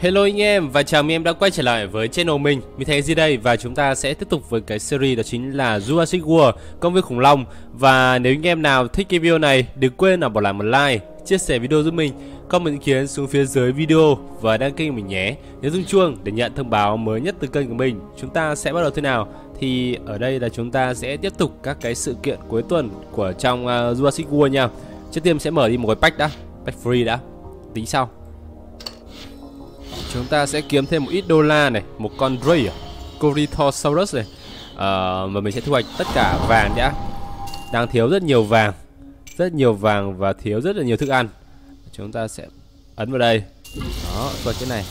Hello anh em và chào mừng em đã quay trở lại với channel mình. Mình thấy gì đây? Và chúng ta sẽ tiếp tục với cái series đó chính là Jurassic World Công viên khủng long. Và nếu anh em nào thích cái video này đừng quên là bỏ lại một like, chia sẻ video giúp mình Comment ý kiến xuống phía dưới video và đăng ký mình nhé. Nhớ rung chuông để nhận thông báo mới nhất từ kênh của mình. Chúng ta sẽ bắt đầu thế nào? Thì ở đây là chúng ta sẽ tiếp tục các cái sự kiện cuối tuần của trong uh, Jurassic World nha. Trước tiên sẽ mở đi một cái pack đã Pack free đã. Tính sau. Chúng ta sẽ kiếm thêm một ít đô la này Một con Ray à? Corythosaurus này. À, Và mình sẽ thu hoạch tất cả vàng nhá. Đang thiếu rất nhiều vàng Rất nhiều vàng và thiếu rất là nhiều thức ăn. Chúng ta sẽ ấn vào đây. Đó, thuật cái này.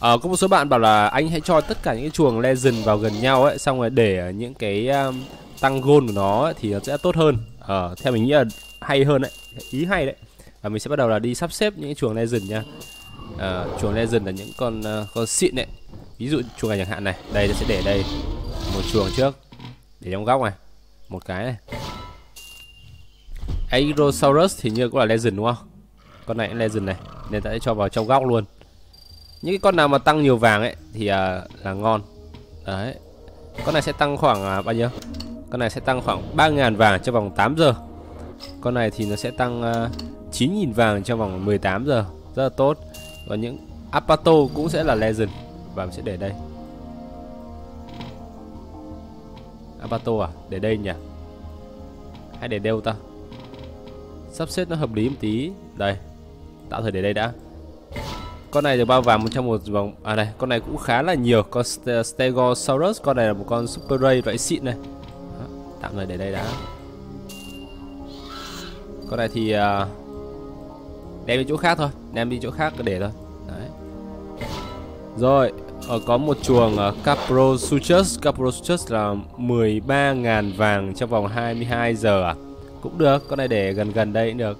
À, Có một số bạn bảo là anh hãy cho tất cả những cái chuồng legend vào gần nhau ấy Xong rồi để những cái um, tăng gold của nó ấy, thì nó sẽ tốt hơn. À, Theo mình nghĩ là hay hơn đấy. Ý hay đấy. Và mình sẽ bắt đầu là đi sắp xếp những cái chuồng legend nha Ờ, uh, chuồng legend là những con uh, con xịn đấy ví dụ chuồng này chẳng hạn này đây nó sẽ để đây. Một chuồng trước để trong góc này. Một cái này. Aerosaurus thì như cũng là legend đúng không? Con này cũng legend này nên ta sẽ cho vào trong góc luôn. Những cái con nào mà tăng nhiều vàng ấy thì uh, là ngon. Đấy. Con này sẽ tăng khoảng uh, bao nhiêu? Con này sẽ tăng khoảng 3.000 vàng trong vòng 8 giờ. Con này thì nó sẽ tăng uh, 9.000 vàng trong vòng 18 giờ. Rất là tốt và những Apato cũng sẽ là legend. Và mình sẽ để đây. Apato à? Để đây nhỉ? Hay để đâu ta sắp xếp nó hợp lý một tí. Đây. Tạo thời để đây đã. Con này được bao vàng một trong một vòng à này con này cũng khá là nhiều. Con Stegosaurus con này là một con super ray loại xịn này. Đó, tạm thời để đây đã. Con này thì uh, đem đi chỗ khác thôi đem đi chỗ khác để thôi. Đấy. Rồi ở có một chuồng ờ, uh, Capro Suchus Capro Suchus là 13.000 vàng trong vòng 22 giờ à? Cũng được con này để gần gần đây cũng được.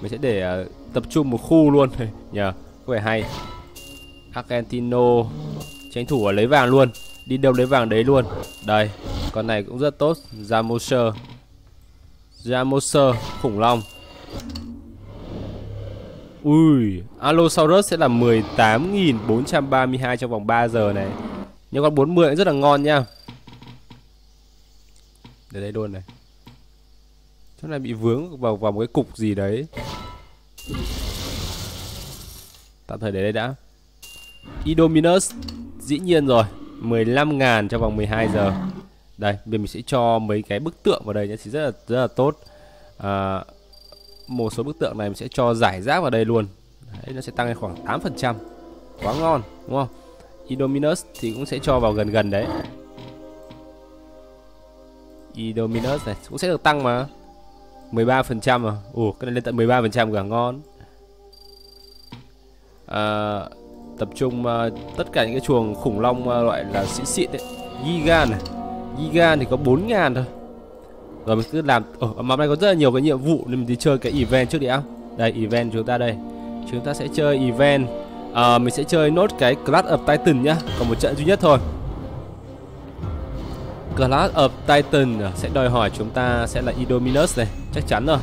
Mình sẽ để uh, tập trung một khu luôn. Nhờ có vẻ hay. Argentino tranh thủ ở lấy vàng luôn. Đi đâu lấy vàng đấy luôn. Đây con này cũng rất tốt. Jamoser. Jamoser khủng long. Ui, Allosaurus sẽ là 18.432 trong vòng 3 giờ này. Nhưng con 40 cũng rất là ngon nha. Để đây luôn này. Chỗ này bị vướng vào vào một cái cục gì đấy. Tạm thời để đây đã. Idominus Dĩ nhiên rồi. 15.000 trong vòng 12 giờ. Đây, bây giờ mình sẽ cho mấy cái bức tượng vào đây nhé. Thì rất là, rất là tốt. À, một số bức tượng này mình sẽ cho giải rác vào đây luôn. Đấy, nó sẽ tăng lên khoảng 8% quá ngon đúng không? Idominus thì cũng sẽ cho vào gần gần đấy. Idominus này cũng sẽ được tăng mà. 13% mà. Ủa cái này lên tận 13% cả ngon. À, Tập trung uh, tất cả những cái chuồng khủng long uh, loại là xịn xịn đấy. Giga này. Giga thì có 4.000 thôi rồi mình cứ làm ở oh, map này có rất là nhiều cái nhiệm vụ nên mình đi chơi cái event trước đi đã. Đây event chúng ta đây. Chúng ta sẽ chơi event. À, mình sẽ chơi nốt cái class of titan nhá. Còn một trận duy nhất thôi. Class of titan à, sẽ đòi hỏi chúng ta sẽ là idominus này chắc chắn rồi.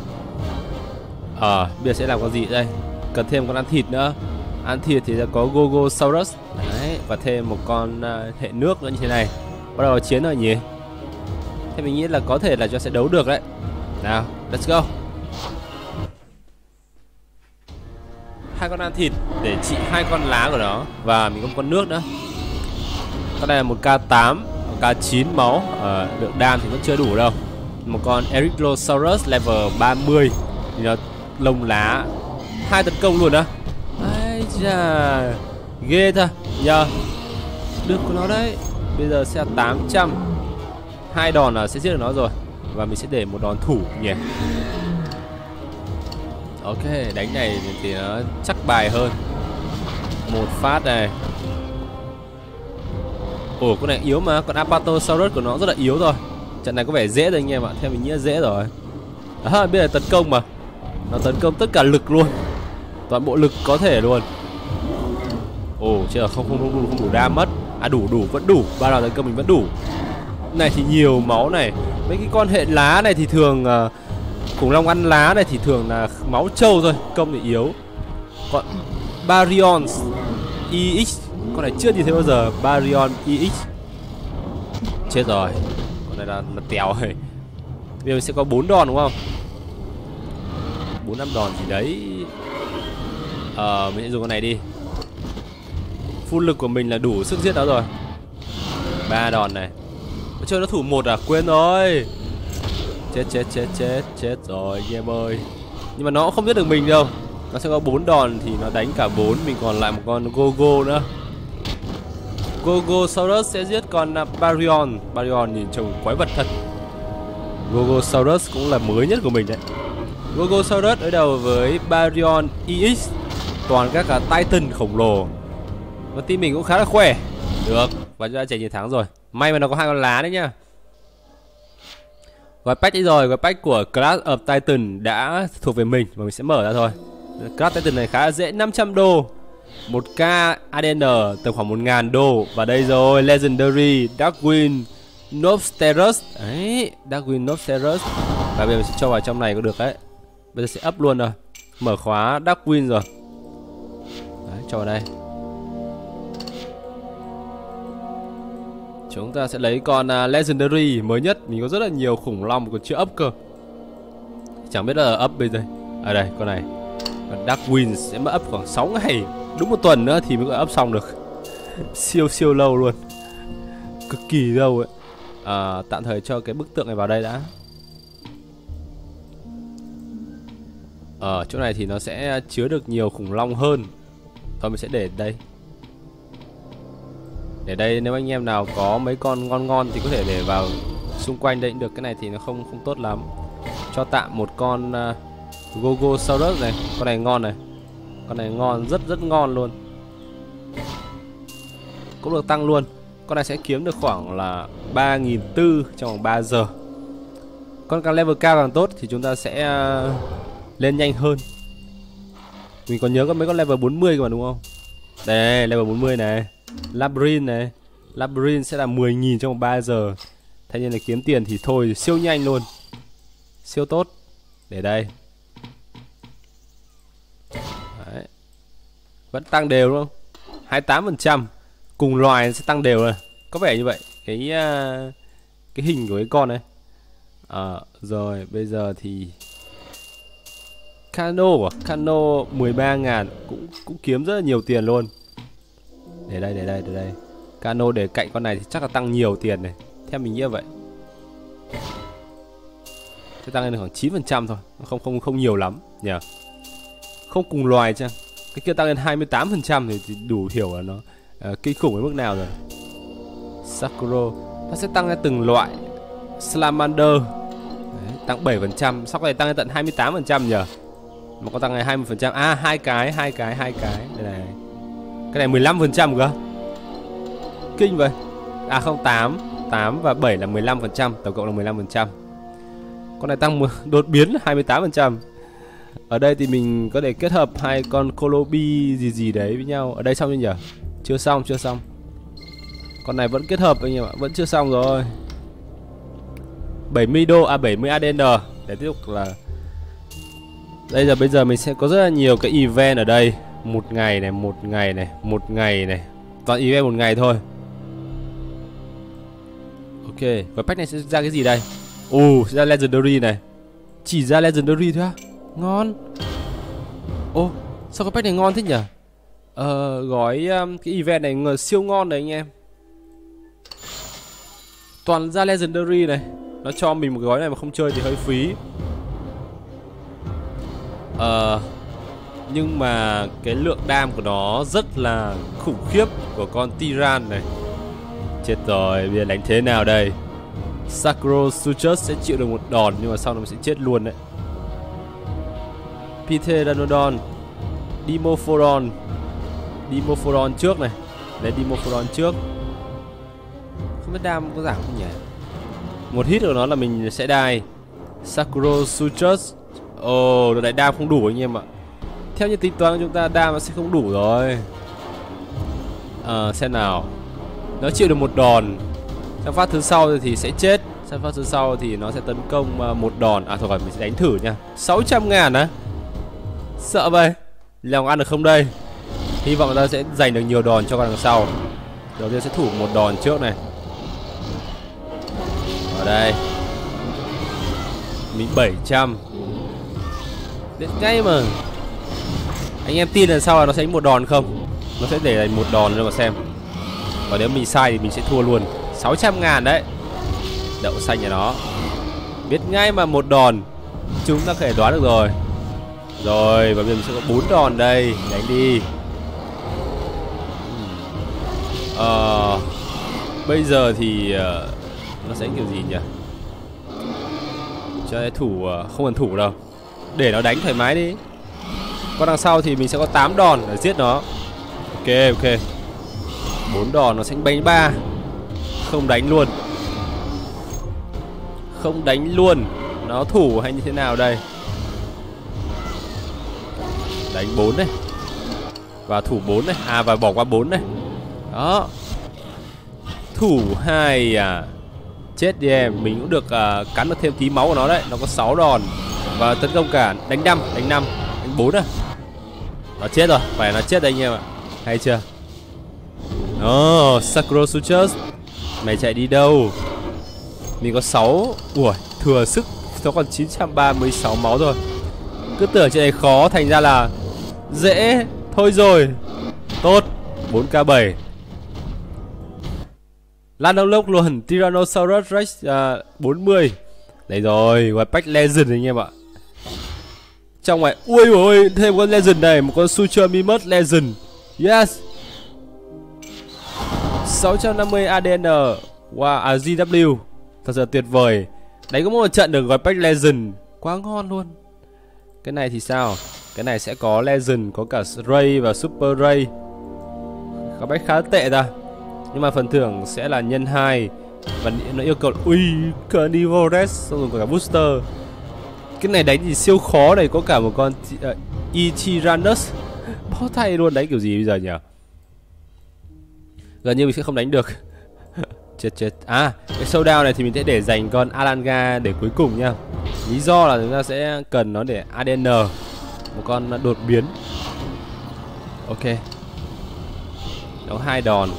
Ờ à, bây giờ sẽ làm con gì đây? Cần thêm con ăn thịt nữa. Ăn thịt thì sẽ có gogosaurus. Đấy và thêm một con uh, hệ nước nữa như thế này. Bắt đầu chiến rồi nhỉ? Thế mình nghĩ là có thể là cho sẽ đấu được đấy. Nào, let's go. Hai con ăn thịt để trị hai con lá của nó. Và mình có một con nước nữa. Con này là một K8 một K9 máu. À, Lượng đam thì vẫn chưa đủ đâu. Một con Erythrosaurus level 30 Thì nó lông lá hai tấn công luôn á. Ai chà Ghê thật. Nhờ Được của nó đấy. Bây giờ sẽ là 800 hai đòn là sẽ giết được nó rồi. Và mình sẽ để một đòn thủ nhỉ. Ok đánh này thì nó chắc bài hơn. Một phát này. Ồ con này yếu mà. Còn apatosaurus của nó rất là yếu rồi. Trận này có vẻ dễ rồi anh em ạ. Theo mình nghĩ là dễ rồi. À, bây giờ tấn công mà. Nó tấn công tất cả lực luôn. Toàn bộ lực có thể luôn. Ồ chưa không không không đủ không đủ đam mất. À đủ đủ vẫn đủ. Ba đòn tấn công mình vẫn đủ này thì nhiều máu này. Mấy cái con hệ lá này thì thường uh, khủng long ăn lá này thì thường là máu trâu thôi công thì yếu. Còn barion EX Con này chưa nhìn thấy bao giờ Baryon EX Chết rồi Con này là, là tèo rồi. Bây giờ sẽ có bốn đòn đúng không? Bốn năm đòn gì đấy. Ờ mình sẽ dùng con này đi. Full lực của mình là đủ sức giết đó rồi. Ba đòn này. Chơi nó thủ một à? Quên rồi. Chết chết chết chết chết rồi, anh em ơi. Nhưng mà nó cũng không giết được mình đâu. Nó sẽ có bốn đòn thì nó đánh cả bốn. Mình còn lại một con Gogo nữa. Gogo Saurus sẽ giết con à, barion. Baryon Baryon nhìn trông quái vật thật. Gogo Saurus cũng là mới nhất của mình đấy. Gogo Saurus đối đầu với Baryon EX Toàn các cả Titan khổng lồ. Và team mình cũng khá là khỏe. Được, Và chúng ta chạy chiến thắng rồi. May mà nó có hai con lá đấy nhá. Gói pack ấy rồi, gói pack của class of Titan đã thuộc về mình và mình sẽ mở ra thôi. class Titan này khá là dễ 500 đô. 1k ADN tầm khoảng 1000 đô. Và đây rồi Legendary Darkwing Nobsterus đấy Darkwing Nobsterus và bây giờ mình sẽ cho vào trong này có được đấy. Bây giờ sẽ up luôn rồi. Mở khóa Darkwing rồi. Đấy cho vào đây. Chúng ta sẽ lấy con uh, Legendary mới nhất. Mình có rất là nhiều khủng long còn chưa up cơ. Chẳng biết là up bây giờ. Ở à đây con này. Con Darkwing sẽ mất up khoảng 6 ngày. Đúng một tuần nữa thì mới có up xong được. Siêu siêu lâu luôn. Cực kỳ lâu ấy. À, Tạm thời cho cái bức tượng này vào đây đã. Ở chỗ này thì nó sẽ chứa được nhiều khủng long hơn. Thôi mình sẽ để đây để đây nếu anh em nào có mấy con ngon ngon thì có thể để vào xung quanh đây cũng được. Cái này thì nó không không tốt lắm. Cho tạm một con à, uh, Gogo Saurus này. Con này ngon này. Con này ngon rất rất ngon luôn. Cũng được tăng luôn. Con này sẽ kiếm được khoảng là 3.400 trong vòng 3 giờ. Con càng level cao càng tốt thì chúng ta sẽ uh, lên nhanh hơn. Mình còn nhớ có mấy con level 40 cơ mà đúng không? Đây level 40 này. Labyrinth này. Labyrinth sẽ là 10.000 trong 3 giờ. Thế nên là kiếm tiền thì thôi siêu nhanh luôn. Siêu tốt. Để đây. Đấy. Vẫn tăng đều đúng không? 28% Cùng loài sẽ tăng đều rồi. Có vẻ như vậy. Cái uh, cái hình của cái con này. À, Rồi bây giờ thì Cano à? Cano 13.000 cũng, cũng kiếm rất là nhiều tiền luôn để đây để đây để đây. Cano để cạnh con này thì chắc là tăng nhiều tiền này. Theo mình nghĩ vậy. Sẽ tăng lên khoảng 9% thôi. Không không không nhiều lắm nhỉ? Không cùng loài chăng? Cái kia tăng lên 28% thì, thì đủ hiểu là nó uh, kinh khủng đến mức nào rồi. Sakuro nó sẽ tăng lên từng loại. Salamander. Đấy, tăng 7% sau này tăng lên tận 28% nhỉ? Mà có tăng lên 20% à hai cái hai cái hai cái cái này 15% cơ? Kinh vậy. À không 8 8 và 7 là 15% Tổng cộng là 15% Con này tăng đột biến 28% Ở đây thì mình có thể kết hợp hai con Colobi gì gì đấy với nhau. Ở đây xong chưa nhỉ? Chưa xong chưa xong. Con này vẫn kết hợp anh em ạ, Vẫn chưa xong rồi. 70 đô À 70 ADN Để tiếp tục là Đây là bây giờ mình sẽ có rất là nhiều cái event ở đây một ngày này một ngày này một ngày này. Toàn event một ngày thôi. Ok và pack này sẽ ra cái gì đây? Ồ oh, ra legendary này. Chỉ ra legendary thôi á. Ngon. Ô oh, sao cái pack này ngon thế nhỉ? Ờ gói um, cái event này siêu ngon đấy anh em. Toàn ra legendary này. Nó cho mình một gói này mà không chơi thì hơi phí. Ờ uh, nhưng mà cái lượng đam của nó rất là khủng khiếp của con Tiran này. Chết rồi, bây giờ đánh thế nào đây? Sakuro Suchus sẽ chịu được một đòn nhưng mà sau nó sẽ chết luôn đấy. Pteranodon Dimophoron Dimophoron trước này. Lấy Dimophoron trước. Không biết đam có giảm không nhỉ? Một hit của nó là mình sẽ đai Sakuro Suchus. Ồ, oh, lại đam không đủ anh em ạ theo như tính toán của chúng ta đam nó sẽ không đủ rồi. À, xem nào. Nó chịu được một đòn. Sang phát thứ sau thì sẽ chết. Sang phát thứ sau thì nó sẽ tấn công ờ, một đòn. À thôi phải mình sẽ đánh thử nha. 600 ngàn á. Sợ vậy. Lòng ăn được không đây? Hy vọng ta sẽ giành được nhiều đòn cho con đằng sau. Đầu tiên sẽ thủ một đòn trước này. Ở đây. Mình 700 đến ngay mà. Anh em tin là sau là nó sẽ một đòn không? Nó sẽ để lại một đòn cho mà xem. Và nếu mình sai thì mình sẽ thua luôn. 600 ngàn đấy. Đậu xanh nhà nó Biết ngay mà một đòn Chúng ta có thể đoán được rồi. Rồi và bây giờ mình sẽ có bốn đòn đây. Đánh đi. Ờ Bây giờ thì uh, Nó sẽ kiểu gì nhỉ? Cho thủ uh, không cần thủ đâu. Để nó đánh thoải mái đi. Con đằng sau thì mình sẽ có 8 đòn để giết nó. Ok ok. 4 đòn nó sẽ bánh ba. Không đánh luôn. Không đánh luôn. Nó thủ hay như thế nào đây? Đánh 4 này Và thủ 4 này À và bỏ qua 4 này Đó. Thủ 2 à Chết đi em. Mình cũng được uh, cắn được thêm tí máu của nó đấy. Nó có 6 đòn. Và tấn công cả. Đánh 5 Đánh 5 4 à? Nó chết rồi Phải nó chết đây anh em ạ. Hay chưa? Oh Sakura Sutures Mày chạy đi đâu? Mình có 6 Ui thừa sức. Nó còn 936 máu rồi. Cứ tưởng chuyện này khó Thành ra là Dễ. Thôi rồi. Tốt. 4k7 Lanolok luôn. Tyrannosaurus Rex à, uh, 40 Đấy rồi Weapon Legend anh em ạ. Trong ngoài Ui ôi Thêm con Legend này, Một con Suture mimus Legend. Yes. 650 ADN Wow à GW Thật sự tuyệt vời. Đánh có một trận được gói pack Legend. Quá ngon luôn. Cái này thì sao? Cái này sẽ có Legend, Có cả Ray và Super Ray. Có pack khá tệ ra nhưng mà phần thưởng sẽ là nhân 2 và nó yêu cầu ui, carnivores, xong rồi có cả booster cái này đánh thì siêu khó này có cả một con uh, ờ, Ichiranus bó tay luôn đánh kiểu gì bây giờ nhỉ? Gần như mình sẽ không đánh được. Chết chết. À cái showdown này thì mình sẽ để dành con Alanga để cuối cùng nha. Lý do là chúng ta sẽ cần nó để ADN một con đột biến. Ok. Đấu hai đòn.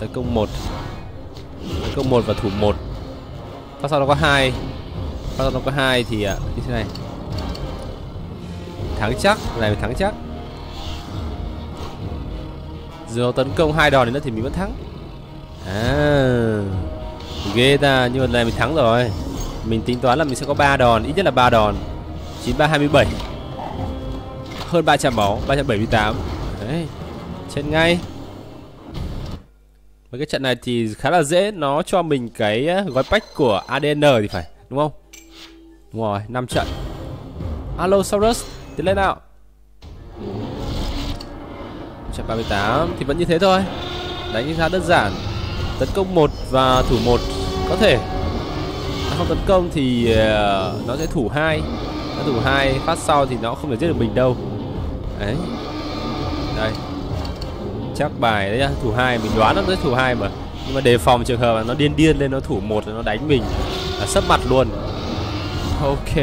Tấn công một. Tấn công một và thủ một phát sau nó có hai. Phát sau nó có hai thì à, như thế này. Thắng chắc này mình thắng chắc. Dù nó tấn công hai đòn nữa thì mình vẫn thắng. À ghê ta, nhưng mà này mình thắng rồi. Mình tính toán là mình sẽ có 3 đòn, ít nhất là 3 đòn. 9327 hơn 300 máu 378 đấy, chết ngay với cái trận này thì khá là dễ Nó cho mình cái ờ, gói pack của ADN thì phải Đúng không? Đúng rồi, 5 trận. Alo Saurus, tiến lên nào. 138 thì vẫn như thế thôi. Đánh khá đơn giản. Tấn công một và thủ một Có thể. Không tấn công thì ờ, nó sẽ thủ hai. Nó thủ hai phát sau thì nó không thể giết được mình đâu. Đấy. Đây chắc bài đấy thủ hai mình đoán nó tới thủ hai mà. Nhưng mà đề phòng trường hợp là nó điên điên lên nó thủ một nó đánh mình là sấp mặt luôn. Ok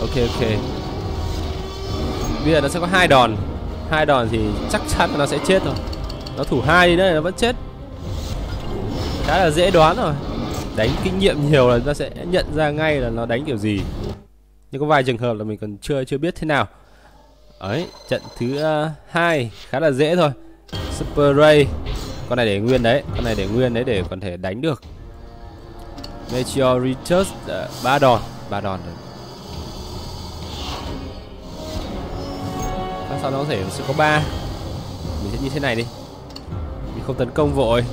ok ok. Bây giờ nó sẽ có hai đòn. Hai đòn thì chắc chắn là nó sẽ chết thôi nó thủ hai đi đấy nó vẫn chết. Khá là dễ đoán rồi. Đánh kinh nghiệm nhiều là nó sẽ nhận ra ngay là nó đánh kiểu gì. Nhưng có vài trường hợp là mình còn chưa chưa biết thế nào. Ấy trận thứ uh, hai khá là dễ thôi Super Ray. Con này để nguyên đấy Con này để nguyên đấy để còn thể đánh được. Meteor Recharge ờ, uh, 3 đòn 3 đòn rồi. Phát sau nó có thể sẽ có 3 Mình sẽ như thế này đi. Mình không tấn công vội.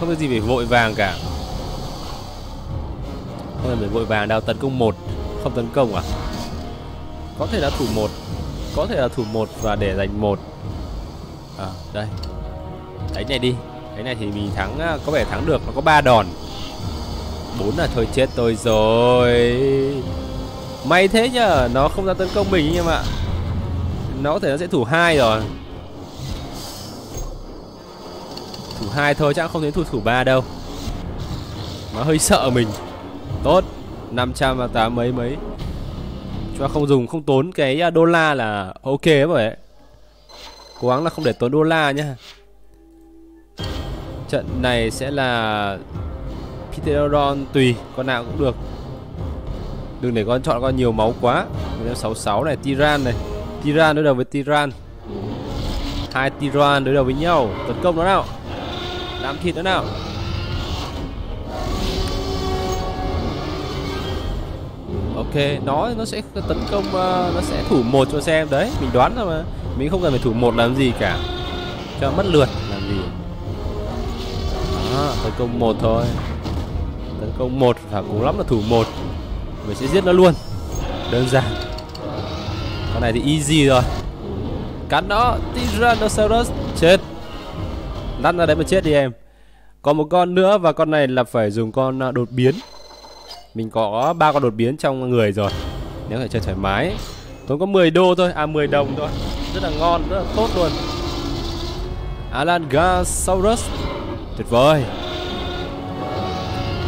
Không có gì phải vội vàng cả. Không phải vội vàng đâu Tấn công một Không tấn công à? Có thể là thủ một Có thể là thủ một và để giành một. À đây. Đánh này đi. Cái này thì mình thắng ờ, có vẻ thắng được. Nó có ba đòn. Bốn là thôi chết tôi rồi. May thế nhờ. Nó không ra tấn công mình nhưng mà nó có thể nó sẽ thủ hai rồi. Thủ hai thôi, chắc không đến thủ thủ ba đâu. Nó hơi sợ mình. Tốt. 500 và tám mấy mấy. Cho không dùng, không tốn cái ờ, đô la là ok rồi cố gắng là không để tốn đô la nhá. Trận này sẽ là Pterodon tùy, con nào cũng được. Đừng để con chọn con nhiều máu quá. 166 này Tiran này. Tiran đối đầu với Tiran hai Tiran đối đầu với nhau. Tấn công nó nào. Đám thịt nó nào. Ok nó nó sẽ tấn công uh, nó sẽ thủ một cho xem. Đấy mình đoán rồi mà mình không cần phải thủ một làm gì cả. Cho mất lượt làm gì? Đó, tấn công một thôi. Tấn công một và cũng lắm là thủ một. Mình sẽ giết nó luôn. Đơn giản. Con này thì easy rồi. Cắn nó tyrannosaurus chết. Lăn ra đấy mà chết đi em. Còn một con nữa và con này là phải dùng con ờ, đột biến mình có ba con đột biến trong người rồi. Nếu phải chơi thoải mái. Tốn có 10 đô thôi. À 10 đồng thôi. Rất là ngon, rất là tốt luôn. Alangasaurus. Tuyệt vời.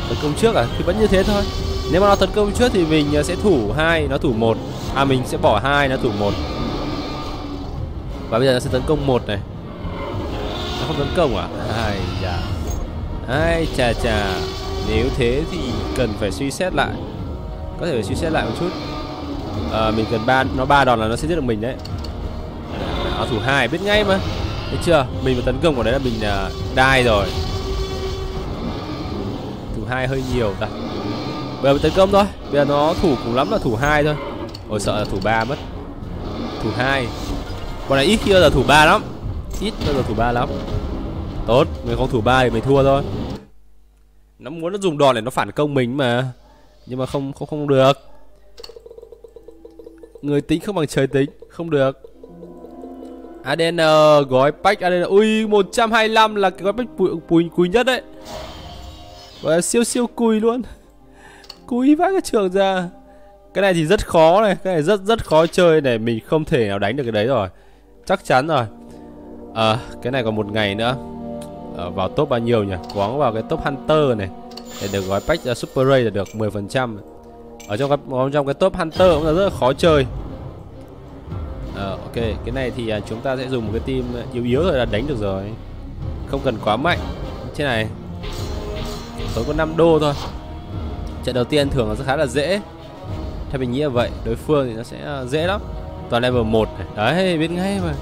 Tấn công trước à? Thì vẫn như thế thôi. Nếu mà nó tấn công trước thì mình à, sẽ thủ hai, nó thủ một. À mình sẽ bỏ hai, nó thủ một. Và bây giờ nó sẽ tấn công một này. Nó không tấn công à? Ai da. Ai chà chà nếu thế thì cần phải suy xét lại. Có thể phải suy xét lại một chút. À, mình cần ba nó ba đòn là nó sẽ giết được mình đấy. Nó thủ hai biết ngay mà. Thấy chưa? Mình mà tấn công của đấy là mình ờ, uh, đai rồi. Thủ hai hơi nhiều ta. Bây giờ mình tấn công thôi. Bây giờ nó thủ cùng lắm là thủ hai thôi. Ôi sợ là thủ ba mất. Thủ hai. Bọn này ít khi bao giờ thủ ba lắm. Ít bao giờ thủ ba lắm. Tốt mình không thủ ba thì mình thua thôi nó muốn nó dùng đòn để nó phản công mình mà. Nhưng mà không không không được. Người tính không bằng trời tính không được. ADN gói pack ADN ui 125 là cái gói pack cùi, cùi, cùi nhất đấy. Và siêu siêu cùi luôn. Cùi vãi cái trường ra. Cái này thì rất khó này cái này rất rất khó chơi này. Mình không thể nào đánh được cái đấy rồi. Chắc chắn rồi. À, cái này còn một ngày nữa. Ờ, vào top bao nhiêu nhỉ? Quáng vào cái top hunter này. Để được gói pack uh, super ray là được 10% ở trong cái trong cái top hunter cũng là rất là khó chơi. À, ok cái này thì uh, chúng ta sẽ dùng một cái team à, yếu yếu rồi là đánh được rồi. Không cần quá mạnh. Thế này. Tối có 5 đô thôi. Trận đầu tiên thường là rất khá là dễ. Theo mình nghĩ là vậy. Đối phương thì nó sẽ à, dễ lắm. Toàn level 1 này. Đấy biết ngay mà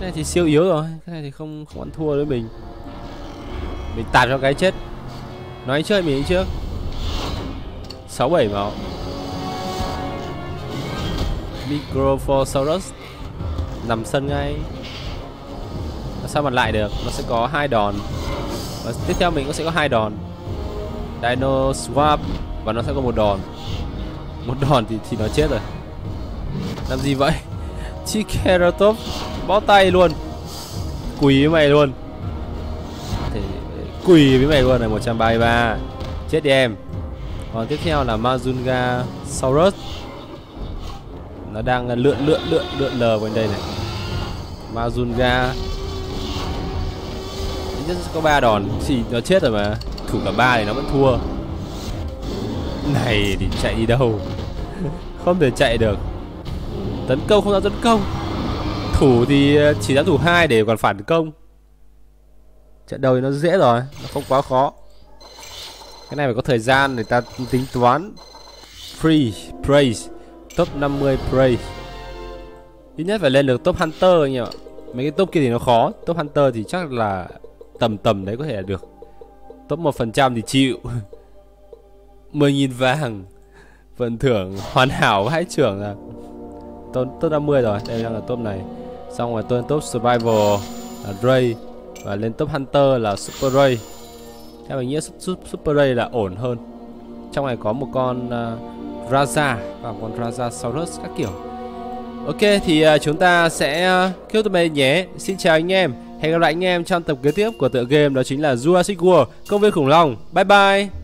cái này thì siêu yếu rồi. Cái này thì không không ăn thua với mình. Mình tạt cho cái chết. Nói chơi mình trước. Sáu bảy máu Microphosaurus nằm sân ngay. Sao mà lại được? Nó sẽ có hai đòn. Và tiếp theo mình cũng sẽ có hai đòn. Dino Swap. Và nó sẽ có một đòn. Một đòn thì thì nó chết rồi. Làm gì vậy? Triceratops bó tay luôn. Quỳ với mày luôn. Thì, quỳ với mày luôn này 133 chết đi em. Còn tiếp theo là Mazunga Saurus nó đang à, lượn lượn lượn lượn lờ quanh đây này. Mazunga. Nhất có ba đòn, chỉ nó chết rồi mà. Thủ cả ba thì nó vẫn thua. Này thì chạy đi đâu? Không thể chạy được. Tấn công không ra tấn công thủ thì ờ, chỉ dám thủ hai để còn phản công. Trận đầu thì nó dễ rồi nó không quá khó. Cái này phải có thời gian để ta tính toán. Free praise top 50 praise. Ít nhất phải lên được top hunter anh em ạ. Mấy cái top kia thì nó khó top hunter thì chắc là tầm tầm đấy có thể là được. Top một phần trăm thì chịu. 10.000 vàng phần thưởng hoàn hảo vãi trưởng là top, top 50 rồi đây đang là top này xong rồi tôi lên top survival là Ray. Và lên top hunter là super Ray. Theo mình nghĩ super Ray là ổn hơn. Trong này có một con à, uh, Raza và con Raza Saurus các kiểu. Ok thì uh, chúng ta sẽ uh, kết thúc đây nhé. Xin chào anh em. Hẹn gặp lại anh em trong tập kế tiếp của tựa game đó chính là Jurassic World Công viên khủng long. Bye bye.